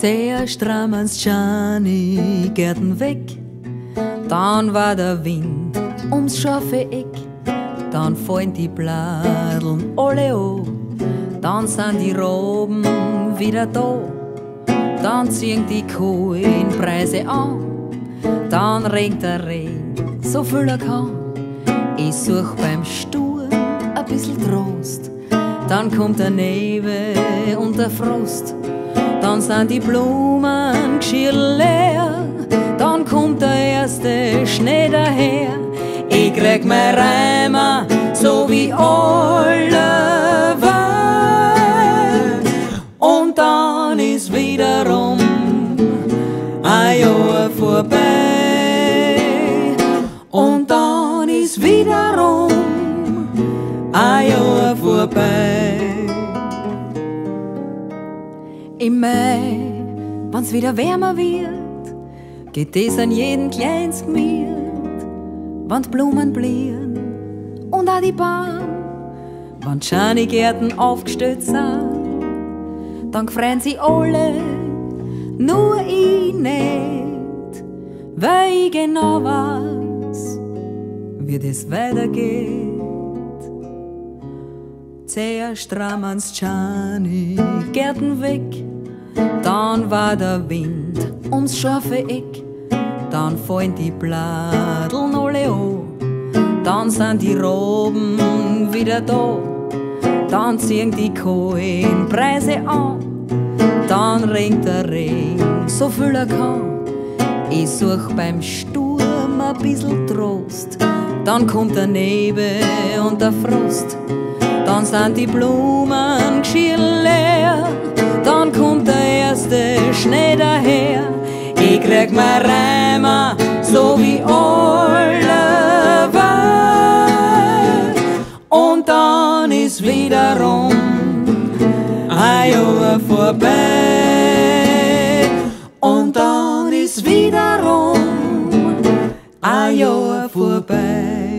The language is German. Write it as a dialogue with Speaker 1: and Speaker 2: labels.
Speaker 1: Sehr stramm ans Gianni Gärten weg. Dann war der Wind ums scharfe Eck. Dann fallen die Bladeln alle an. Dann sind die Roben wieder da. Dann ziehen die Kuhen Preise an. Dann regnet der Regen, so viel er kann. Ich such beim Sturm ein bisschen Trost. Dann kommt der Nebel und der Frost. Sind die Blumen leer. Dann kommt der erste Schnee daher. Ich krieg mein Reimer, so wie alle Welt. Und dann ist wiederum ein Jahr vorbei. Im Mai, wenn's wieder wärmer wird, geht es an jeden kleines Gmiet, wann die Blumen blühen und auch die Bahn, wann die Gärten aufgestellt sind, dann freuen sie alle, nur ich nicht, weil ich genau weiß, wie das weitergeht. Sehr stramm ans Gianni Gärten weg, dann war der Wind ums scharfe Eck, dann fallen die Bladeln alle an, dann sind die Roben wieder da, dann ziehen die Kohlen Preise an, dann regnet der Regen, so viel er kann. Ich such beim Sturm ein bisschen Trost, dann kommt der Nebel und der Frost, sind die Blumen geschirr leer. Dann kommt der erste Schnee daher. Ich krieg mein Reimer, so wie Oliver. Und dann ist wiederum ein Jahr vorbei. Und dann ist wiederum ein Jahr vorbei.